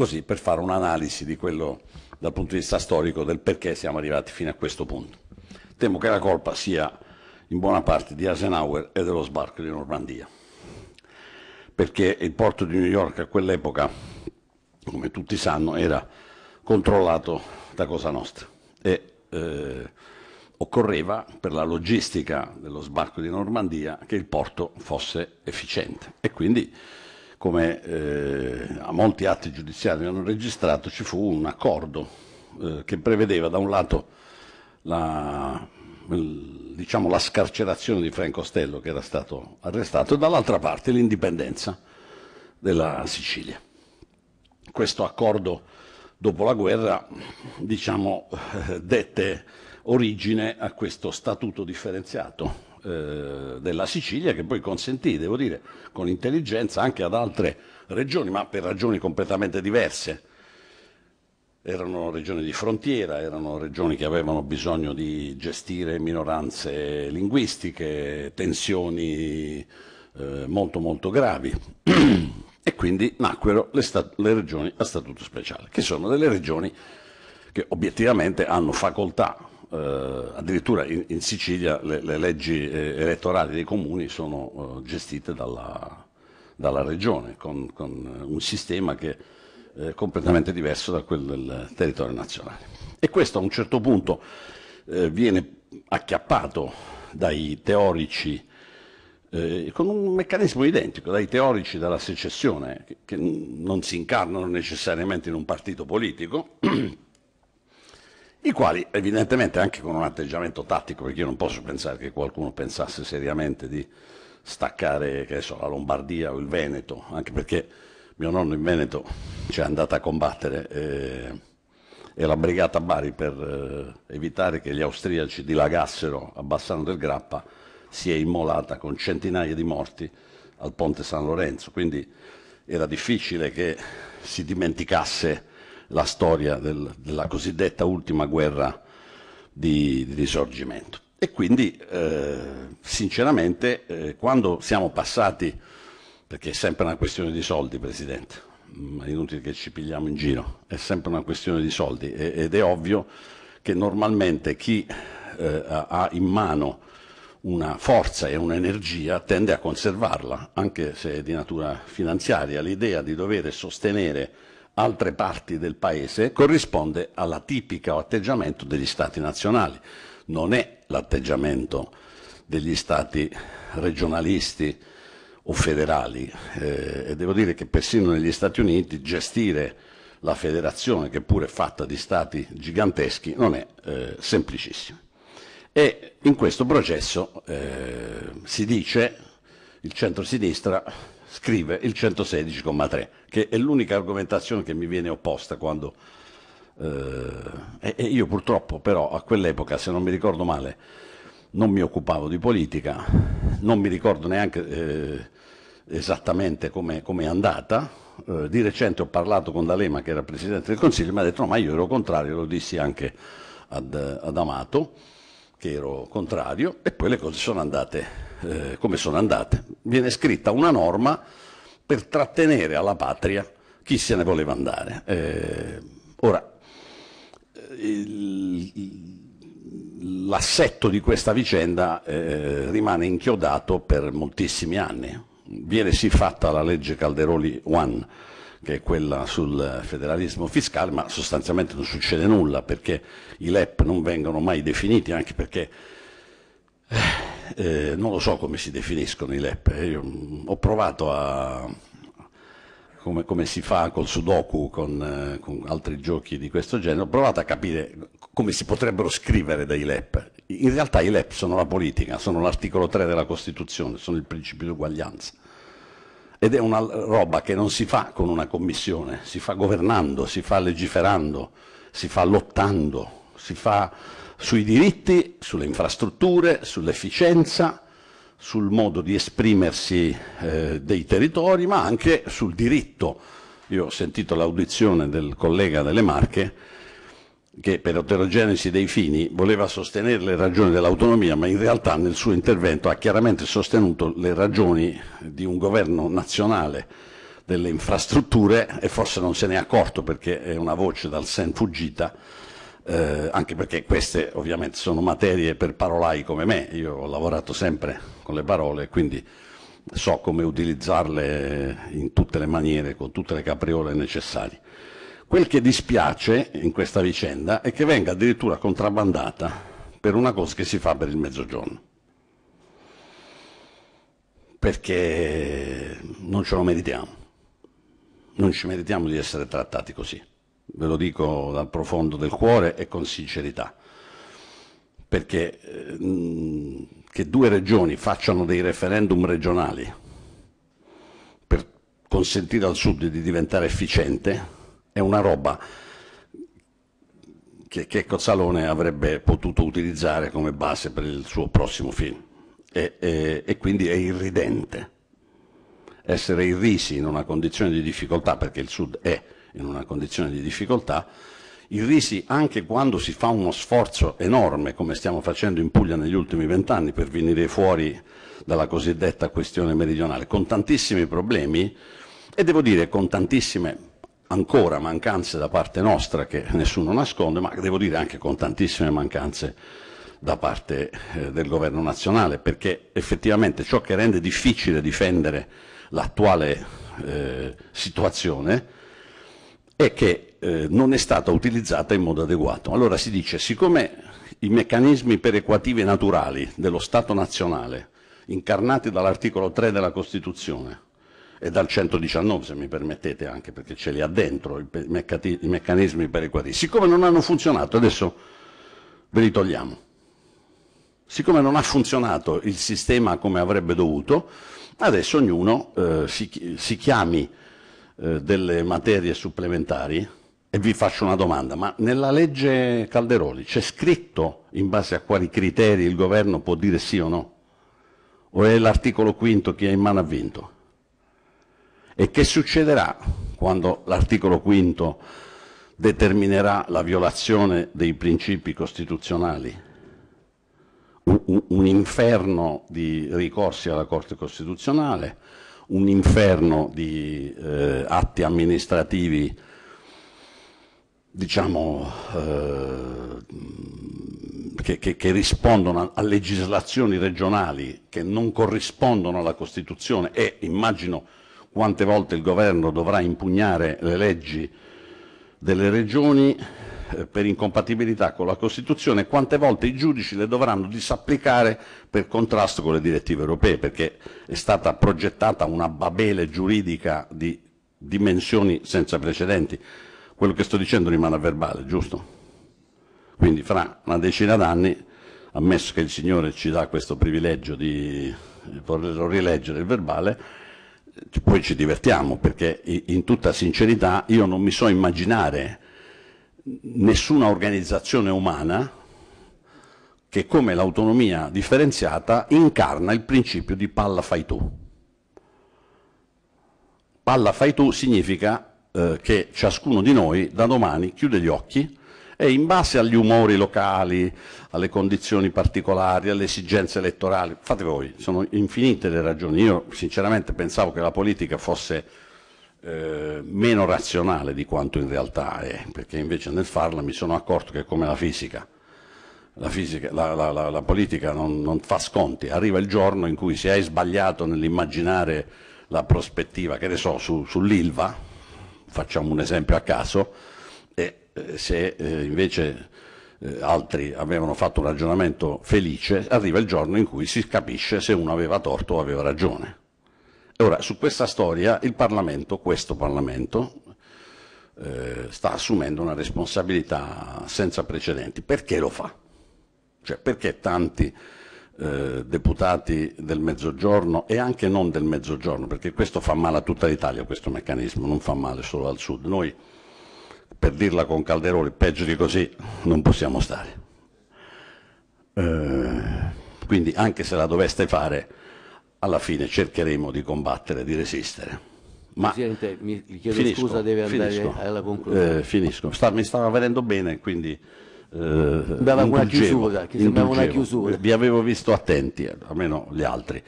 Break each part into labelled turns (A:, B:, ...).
A: così per fare un'analisi di quello dal punto di vista storico del perché siamo arrivati fino a questo punto. Temo che la colpa sia in buona parte di Eisenhower e dello sbarco di Normandia, perché il porto di New York a quell'epoca, come tutti sanno, era controllato da Cosa Nostra. E eh, occorreva per la logistica dello sbarco di Normandia che il porto fosse efficiente. E quindi come eh, a molti atti giudiziari hanno registrato ci fu un accordo eh, che prevedeva da un lato la, diciamo, la scarcerazione di Franco Costello che era stato arrestato e dall'altra parte l'indipendenza della Sicilia. Questo accordo dopo la guerra diciamo, dette origine a questo statuto differenziato eh, della Sicilia che poi consentì, devo dire, con intelligenza anche ad altre regioni, ma per ragioni completamente diverse. Erano regioni di frontiera, erano regioni che avevano bisogno di gestire minoranze linguistiche, tensioni eh, molto molto gravi e quindi nacquero le, le regioni a statuto speciale, che sono delle regioni che obiettivamente hanno facoltà eh, addirittura in, in Sicilia le, le leggi eh, elettorali dei comuni sono eh, gestite dalla, dalla regione, con, con, un sistema che è completamente diverso da quello del territorio nazionale. E questo a un certo punto eh, viene acchiappato dai teorici eh, con un meccanismo identico, dai teorici della secessione, che, che non si incarnano necessariamente in un partito politico, i quali evidentemente anche con un atteggiamento tattico, perché io non posso pensare che qualcuno pensasse seriamente di staccare so, la Lombardia o il Veneto, anche perché mio nonno in Veneto ci è andato a combattere eh, e la brigata Bari per eh, evitare che gli austriaci dilagassero a Bassano del Grappa si è immolata con centinaia di morti al ponte San Lorenzo, quindi era difficile che si dimenticasse la storia del, della cosiddetta ultima guerra di, di risorgimento. E quindi, eh, sinceramente, eh, quando siamo passati, perché è sempre una questione di soldi, Presidente, ma è inutile che ci pigliamo in giro, è sempre una questione di soldi ed è ovvio che normalmente chi eh, ha in mano una forza e un'energia tende a conservarla, anche se è di natura finanziaria. L'idea di dover sostenere altre parti del Paese corrisponde alla tipica atteggiamento degli Stati nazionali, non è l'atteggiamento degli Stati regionalisti o federali eh, e devo dire che persino negli Stati Uniti gestire la federazione, che pure è fatta di Stati giganteschi, non è eh, semplicissimo. E in questo processo eh, si dice, il centro-sinistra scrive il 116,3, che è l'unica argomentazione che mi viene opposta quando... Eh, e io purtroppo però a quell'epoca, se non mi ricordo male, non mi occupavo di politica, non mi ricordo neanche eh, esattamente come è andata. Eh, di recente ho parlato con D'Alema, che era Presidente del Consiglio, e mi ha detto no, ma io ero contrario, lo dissi anche ad, ad Amato, che ero contrario, e poi le cose sono andate eh, come sono andate. Viene scritta una norma per trattenere alla patria chi se ne voleva andare. Eh, ora, l'assetto di questa vicenda eh, rimane inchiodato per moltissimi anni. Viene sì fatta la legge Calderoli One, che è quella sul federalismo fiscale, ma sostanzialmente non succede nulla perché i LEP non vengono mai definiti, anche perché eh, non lo so come si definiscono i LEP, eh, io mm, ho provato a, come, come, si fa col Sudoku, con, eh, con, altri giochi di questo genere, ho provato a capire come si potrebbero scrivere dei LEP. In realtà i LEP sono la politica, sono l'articolo 3 della Costituzione, sono il principio di uguaglianza. Ed è una roba che non si fa con una commissione, si fa governando, si fa legiferando, si fa lottando, si fa sui diritti, sulle infrastrutture, sull'efficienza, sul modo di esprimersi eh, dei territori, ma anche sul diritto. Io ho sentito l'audizione del collega delle Marche che per eterogenesi dei fini voleva sostenere le ragioni dell'autonomia, ma in realtà nel suo intervento ha chiaramente sostenuto le ragioni di un governo nazionale delle infrastrutture e forse non se ne è accorto perché è una voce dal sen fuggita, eh, anche perché queste ovviamente sono materie per parolai come me, io ho lavorato sempre con le parole, quindi so come utilizzarle in tutte le maniere, con tutte le capriole necessarie. Quel che dispiace in questa vicenda è che venga addirittura contrabbandata per una cosa che si fa per il mezzogiorno. Perché non ce lo meritiamo. Non ci meritiamo di essere trattati così. Ve lo dico dal profondo del cuore e con sincerità. Perché eh, che due regioni facciano dei referendum regionali per consentire al Sud di diventare efficiente è una roba che, che Cozzalone avrebbe potuto utilizzare come base per il suo prossimo film e, e, e quindi è irridente. Essere irrisi in una condizione di difficoltà, perché il Sud è in una condizione di difficoltà, irrisi anche quando si fa uno sforzo enorme, come stiamo facendo in Puglia negli ultimi vent'anni, per venire fuori dalla cosiddetta questione meridionale, con tantissimi problemi e devo dire con tantissime ancora mancanze da parte nostra che nessuno nasconde, ma devo dire anche con tantissime mancanze da parte eh, del governo nazionale, perché effettivamente ciò che rende difficile difendere l'attuale eh, situazione è che eh, non è stata utilizzata in modo adeguato. Allora si dice, siccome i meccanismi perequativi naturali dello Stato nazionale, incarnati dall'articolo 3 della Costituzione, e dal 119 se mi permettete anche perché ce li ha dentro i, i meccanismi perequativi. Siccome non hanno funzionato adesso ve li togliamo. Siccome non ha funzionato il sistema come avrebbe dovuto, adesso ognuno eh, si, si, chiami eh, delle materie supplementari e vi faccio una domanda, ma nella legge Calderoli c'è scritto in base a quali criteri il governo può dire sì o no? O è l'articolo quinto che ha in mano ha vinto? E che succederà quando l'articolo quinto determinerà la violazione dei principi costituzionali? Un, un, inferno di ricorsi alla Corte Costituzionale, un inferno di eh, atti amministrativi diciamo, eh, che, che, che, rispondono a, legislazioni regionali che non corrispondono alla Costituzione e immagino quante volte il governo dovrà impugnare le leggi delle regioni per incompatibilità con la Costituzione, quante volte i giudici le dovranno disapplicare per contrasto con le direttive europee, perché è stata progettata una babele giuridica di dimensioni senza precedenti. Quello che sto dicendo rimane a verbale, giusto? Quindi fra una decina d'anni, ammesso che il Signore ci dà questo privilegio di poterlo rileggere il verbale, poi ci divertiamo perché in tutta sincerità io non mi so immaginare nessuna organizzazione umana che come l'autonomia differenziata incarna il principio di palla fai tu. Palla fai tu significa eh, che ciascuno di noi da domani chiude gli occhi e in base agli umori locali, alle condizioni particolari, alle esigenze elettorali, fate voi, sono infinite le ragioni. Io sinceramente pensavo che la politica fosse eh, meno razionale di quanto in realtà è, perché invece nel farla mi sono accorto che è come la fisica. La, fisica, la, la, la politica non, non, fa sconti, arriva il giorno in cui se hai sbagliato nell'immaginare la prospettiva, che ne so, su, sull'ILVA, facciamo un esempio a caso, eh, se eh, invece eh, altri avevano fatto un ragionamento felice, arriva il giorno in cui si capisce se uno aveva torto o aveva ragione. Ora, su questa storia il Parlamento, questo Parlamento, eh, sta assumendo una responsabilità senza precedenti. Perché lo fa? Cioè, perché tanti eh, deputati del Mezzogiorno e anche non del Mezzogiorno, perché questo fa male a tutta l'Italia, questo meccanismo, non fa male solo al Sud. Noi per dirla con Calderoli, peggio di così non possiamo stare. Eh, quindi anche se la doveste fare, alla fine cercheremo di combattere, di resistere.
B: Ma Presidente, mi chiedo finisco, scusa, deve andare finisco, alla conclusione.
A: Eh, finisco, Sta, mi stava venendo bene, quindi...
B: Eh, sembrava una chiusura, una chiusura.
A: Vi avevo visto attenti, almeno gli altri.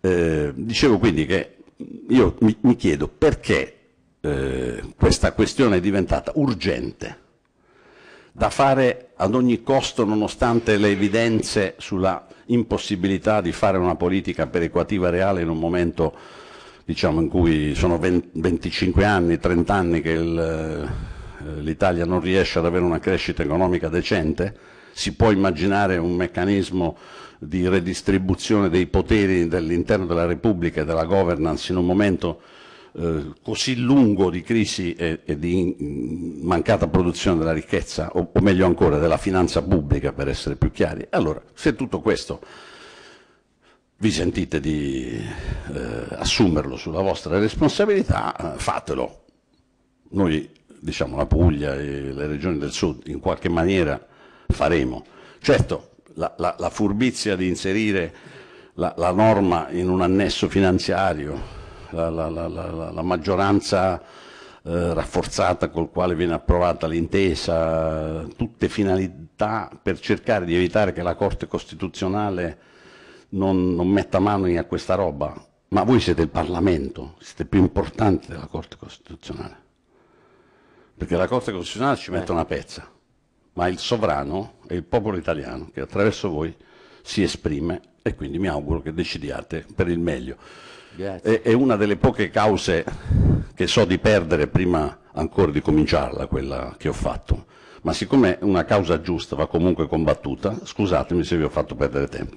A: Eh, dicevo quindi che io mi, mi chiedo perché eh, questa questione è diventata urgente, da fare ad ogni costo nonostante le evidenze sulla impossibilità di fare una politica perequativa reale in un momento diciamo, in cui sono 20, 25 anni, 30 anni che eh, l'Italia non riesce ad avere una crescita economica decente, si può immaginare un meccanismo di redistribuzione dei poteri dell'interno della Repubblica e della governance in un momento eh, così lungo di crisi e, e, di mm, mancata produzione della ricchezza, o, o, meglio ancora della finanza pubblica per essere più chiari. Allora, se tutto questo vi sentite di eh, assumerlo sulla vostra responsabilità, eh, fatelo. Noi, diciamo, la Puglia e le regioni del sud in qualche maniera faremo. Certo, la, la, la furbizia di inserire la, la, norma in un annesso finanziario, la, maggioranza eh, rafforzata col quale viene approvata l'intesa, tutte finalità per cercare di evitare che la Corte Costituzionale non, non metta mano a questa roba. Ma voi siete il Parlamento, siete più importanti della Corte Costituzionale. Perché la Corte Costituzionale ci mette eh. una pezza ma il sovrano è il popolo italiano che attraverso voi si esprime e quindi mi auguro che decidiate per il meglio. È, è, una delle poche cause che so di perdere prima ancora di cominciarla, quella che ho fatto, ma siccome è una causa giusta va comunque combattuta, scusatemi se vi ho fatto perdere tempo.